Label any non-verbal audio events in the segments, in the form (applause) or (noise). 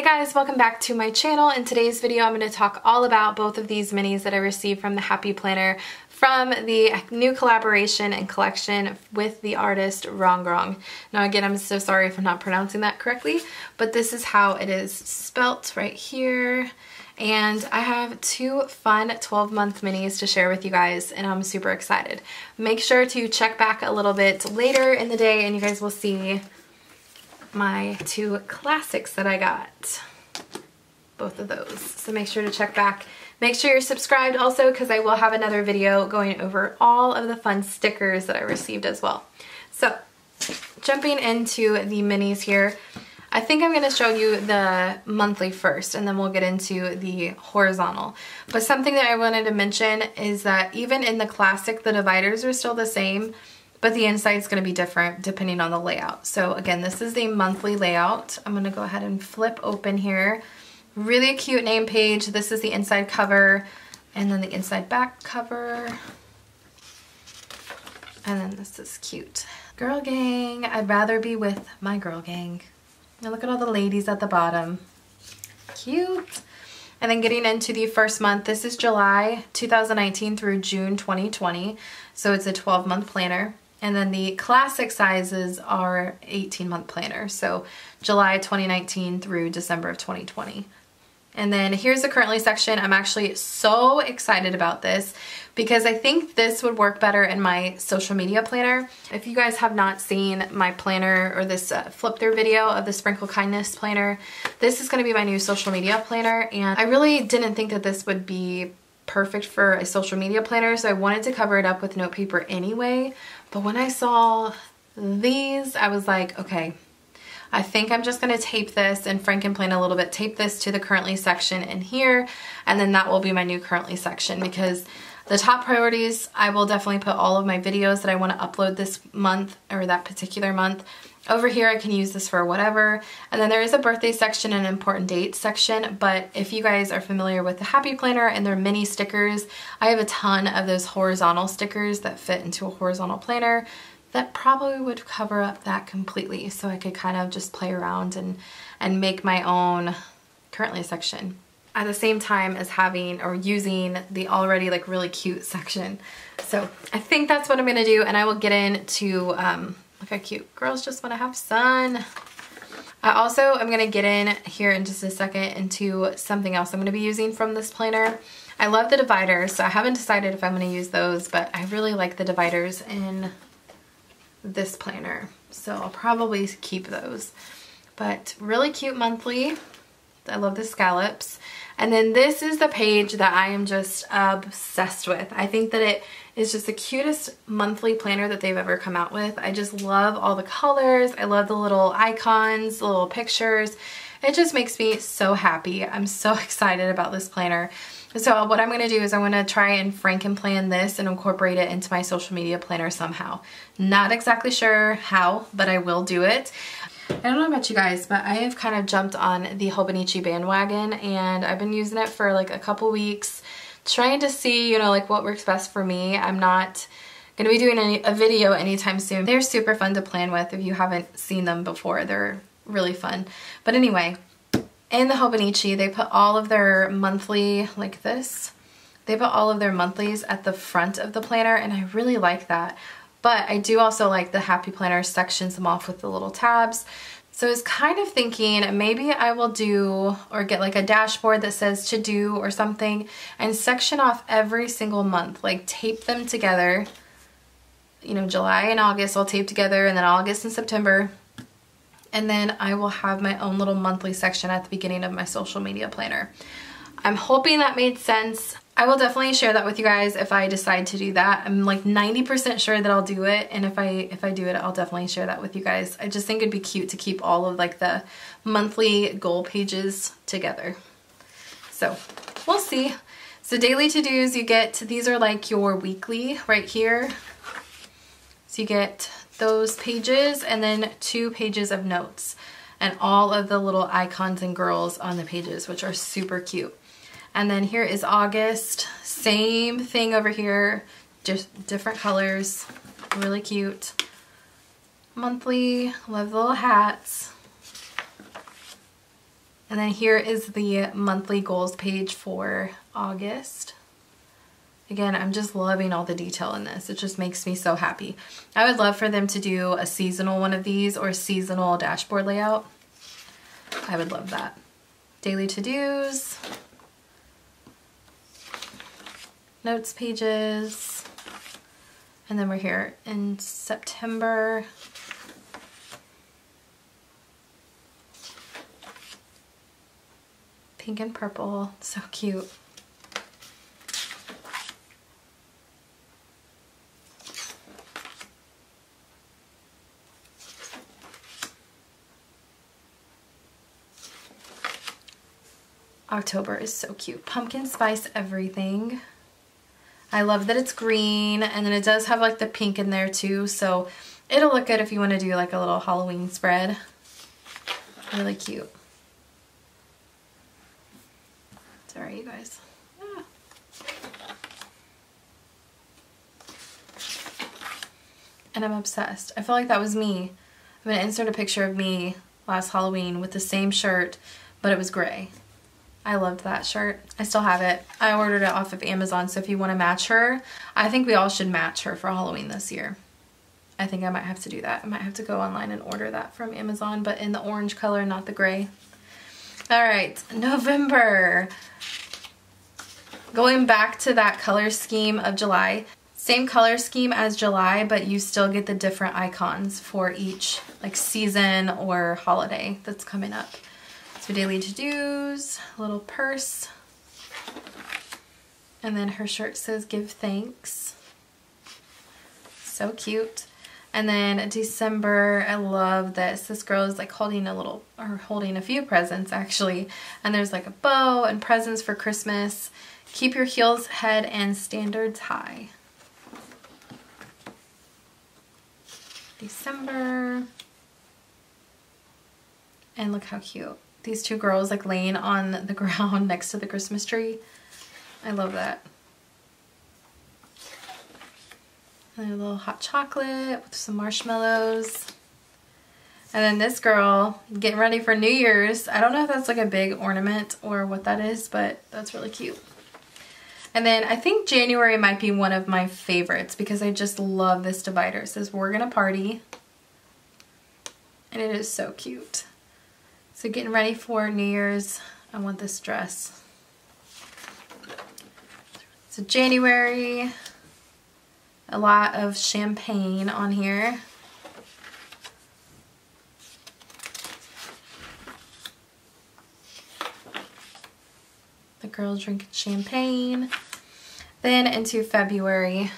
Hey guys, welcome back to my channel. In today's video, I'm going to talk all about both of these minis that I received from the Happy Planner from the new collaboration and collection with the artist Rongrong. Now again, I'm so sorry if I'm not pronouncing that correctly, but this is how it is spelt right here. And I have two fun 12 month minis to share with you guys and I'm super excited. Make sure to check back a little bit later in the day and you guys will see my two classics that I got. Both of those. So make sure to check back. Make sure you're subscribed also because I will have another video going over all of the fun stickers that I received as well. So jumping into the minis here, I think I'm going to show you the monthly first and then we'll get into the horizontal. But something that I wanted to mention is that even in the classic, the dividers are still the same but the inside is going to be different depending on the layout. So again, this is the monthly layout. I'm going to go ahead and flip open here. Really cute name page. This is the inside cover and then the inside back cover. And then this is cute. Girl gang, I'd rather be with my girl gang. Now look at all the ladies at the bottom. Cute. And then getting into the first month, this is July 2019 through June 2020. So it's a 12 month planner. And then the classic sizes are 18 month planner. So July 2019 through December of 2020. And then here's the currently section. I'm actually so excited about this because I think this would work better in my social media planner. If you guys have not seen my planner or this uh, flip through video of the Sprinkle Kindness planner, this is gonna be my new social media planner. And I really didn't think that this would be perfect for a social media planner, so I wanted to cover it up with note paper anyway. But when I saw these, I was like, okay, I think I'm just going to tape this and Frankenplan a little bit, tape this to the currently section in here, and then that will be my new currently section because the top priorities, I will definitely put all of my videos that I want to upload this month or that particular month over here I can use this for whatever. And then there is a birthday section and important dates section, but if you guys are familiar with the Happy Planner and their mini stickers, I have a ton of those horizontal stickers that fit into a horizontal planner that probably would cover up that completely so I could kind of just play around and, and make my own currently section at the same time as having or using the already like really cute section. So I think that's what I'm gonna do and I will get into um, Look how cute. Girls just want to have sun. I also am going to get in here in just a second into something else I'm going to be using from this planner. I love the dividers, so I haven't decided if I'm going to use those, but I really like the dividers in this planner. So I'll probably keep those. But really cute monthly. I love the scallops. And then this is the page that I am just obsessed with. I think that it is just the cutest monthly planner that they've ever come out with. I just love all the colors. I love the little icons, the little pictures. It just makes me so happy. I'm so (laughs) excited about this planner. So what I'm going to do is I'm going to try and Frankenplan this and incorporate it into my social media planner somehow. Not exactly sure how, but I will do it. I don't know about you guys, but I have kind of jumped on the Hobonichi bandwagon and I've been using it for like a couple weeks trying to see, you know, like what works best for me. I'm not going to be doing any, a video anytime soon. They're super fun to plan with if you haven't seen them before. They're really fun. But anyway, in the Hobonichi, they put all of their monthly, like this, they put all of their monthlies at the front of the planner and I really like that. But I do also like the Happy Planner sections them off with the little tabs. So I was kind of thinking maybe I will do or get like a dashboard that says to do or something and section off every single month, like tape them together. You know, July and August I'll tape together and then August and September. And then I will have my own little monthly section at the beginning of my social media planner. I'm hoping that made sense. I will definitely share that with you guys if I decide to do that. I'm like 90% sure that I'll do it and if I if I do it I'll definitely share that with you guys. I just think it'd be cute to keep all of like the monthly goal pages together. So we'll see. So daily to-dos you get, these are like your weekly right here. So you get those pages and then two pages of notes and all of the little icons and girls on the pages which are super cute. And then here is August. Same thing over here, just different colors. Really cute. Monthly, love the little hats. And then here is the monthly goals page for August. Again, I'm just loving all the detail in this. It just makes me so happy. I would love for them to do a seasonal one of these or seasonal dashboard layout. I would love that. Daily to-dos, notes pages, and then we're here in September. Pink and purple, so cute. October is so cute. Pumpkin spice everything. I love that it's green and then it does have like the pink in there too. So it'll look good if you want to do like a little Halloween spread. Really cute. Sorry you guys. Ah. And I'm obsessed. I feel like that was me. I'm going to insert a picture of me last Halloween with the same shirt, but it was gray. I loved that shirt. I still have it. I ordered it off of Amazon, so if you want to match her, I think we all should match her for Halloween this year. I think I might have to do that. I might have to go online and order that from Amazon, but in the orange color, not the gray. All right, November. Going back to that color scheme of July. Same color scheme as July, but you still get the different icons for each like season or holiday that's coming up. So daily to-dos, little purse. And then her shirt says give thanks. So cute. And then December, I love this. This girl is like holding a little, or holding a few presents actually. And there's like a bow and presents for Christmas. Keep your heels, head, and standards high. December. And look how cute these two girls like laying on the (laughs) ground next to the Christmas tree. I love that. And a little hot chocolate with some marshmallows. And then this girl getting ready for New Year's. I don't know if that's like a big ornament or what that is, but that's really cute. And then I think January might be one of my favorites because I just love this divider. It says, we're gonna party. And it is so cute. So getting ready for New Year's, I want this dress. So January, a lot of champagne on here. The girls drinking champagne. Then into February,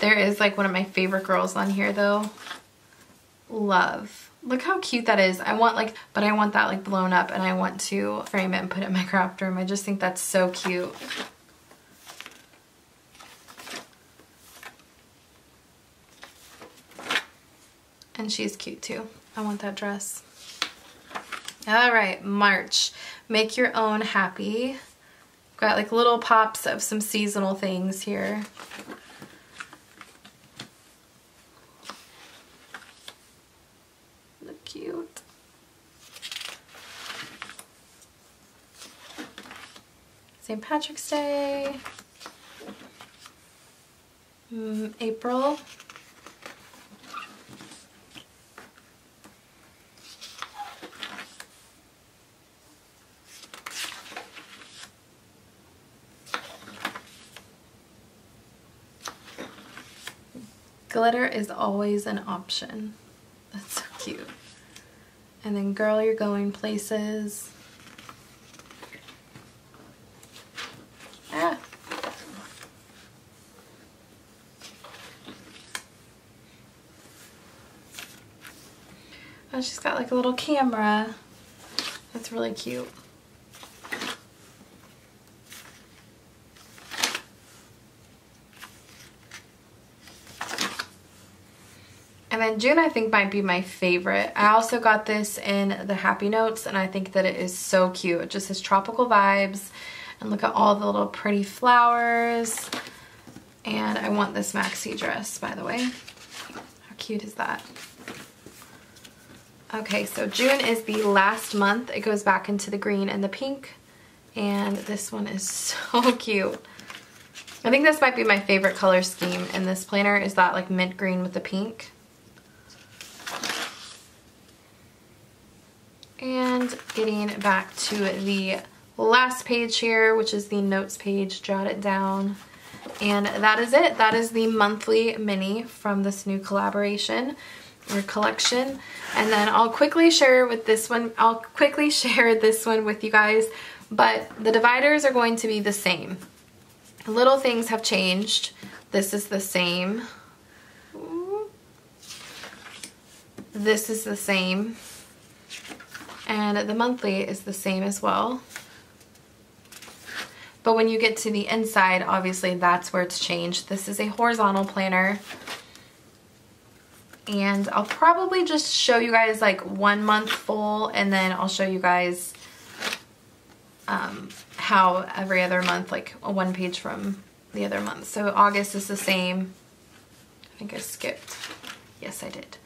there is like one of my favorite girls on here though. Love. Look how cute that is. I want like, but I want that like blown up and I want to frame it and put it in my (laughs) craft room. I just think that's so cute. And she's cute too. I want that dress. All right, March. Make your own happy. Got like little pops of some seasonal things here. St. Patrick's Day, mm, April, Glitter is always an option. (laughs) That's so cute. And then girl, you're going places. she's got like a little camera. That's really cute. And then June I think might be my favorite. I also got this in the Happy Notes and I think that it is so cute. It just has tropical vibes and look at all the little pretty flowers. And I want this maxi dress by the way. How cute is that? Okay, so June is the last month. It goes back into the green and the pink. And this one is (laughs) so cute. I think this might be my favorite color scheme in this planner is that like mint green with the pink. And getting back to the last page here, which is the notes page, jot it down. And that is it. That is the monthly mini from this new collaboration or collection. And then I'll quickly share with this one, I'll quickly (laughs) share this one with you guys, but the dividers are going to be the same. Little things have changed. This is the same. This is the same. And the monthly is the same as well. But when you get to the inside, obviously that's where it's changed. This is a horizontal planner and I'll probably just show you guys like one month full and then I'll show you guys um, how every other month like a one page from the other month. So August is the same. I think I skipped. Yes, I did.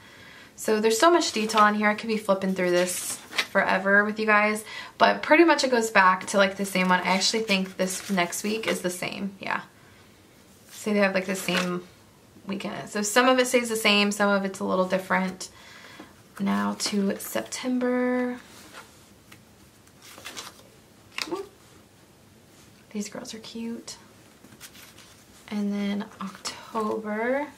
So there's so much detail on here. I could be flipping through this forever with you guys, but pretty much it goes back to like the same one. I actually think this next week is the same. Yeah. See, they have like the same weekend. So some of it stays the same, some of it's a little different. Now to September. These girls are cute. And then October.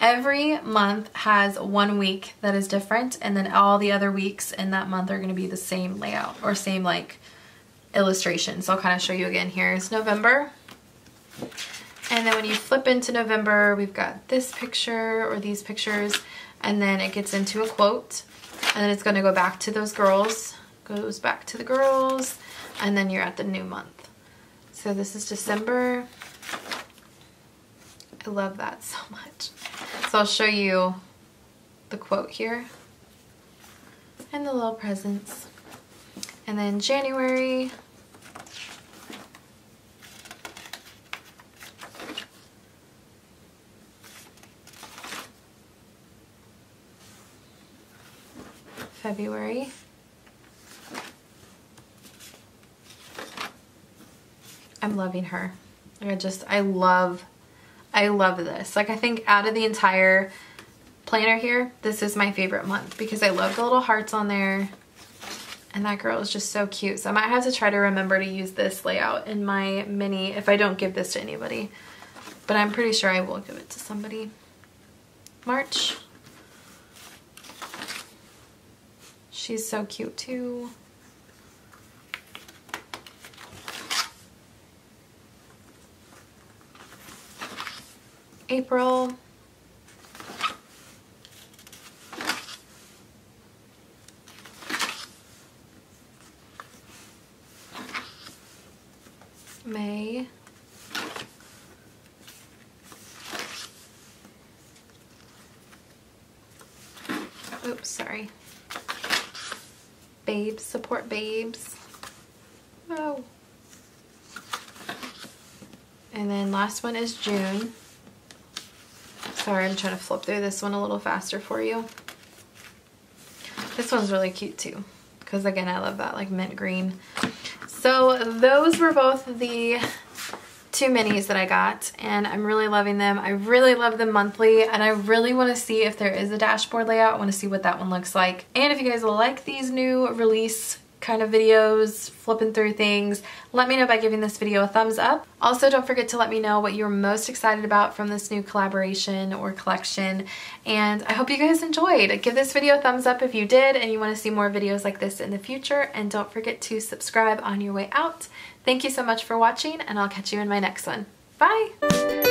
Every month has one week that is different and then all the other weeks in that month are going to be the same layout or same like illustration. So I'll kind of show you again. Here's November. And then when you flip into November, we've got this picture or these pictures, and then it gets into a quote, and then it's going to go back to those girls, goes back to the girls, and then you're at the new month. So this is December. I love that so much. So I'll show you the quote here and the little presents. And then January, February, I'm loving her. I just, I love, I love this. Like I think out of the entire planner here, this is my favorite month because I love the little hearts on there. And that girl is just so cute. So I might have to try to remember to use this layout in my mini if I don't give this to anybody. But I'm pretty sure I will give it to somebody. March. She's so cute too. April. May. Oops, sorry. Babes, support babes. Oh. And then last one is June. Sorry, I'm trying to flip through this one a little faster for you. This one's really cute too. Because again, I love that like mint green. So those were both the two minis that I got and I'm really loving them. I really love them monthly and I really want to see if there is a dashboard layout. I want to see what that one looks like. And if you guys like these new release kind of videos, flipping through things, let me know by giving this video a thumbs up. Also, don't forget to let me know what you're most excited about from this new collaboration or collection. And I hope you guys enjoyed. Give this video a thumbs up if you did and you want to see more videos like this in the future. And don't forget to subscribe on your way out. Thank you so much for watching and I'll catch you in my next one. Bye!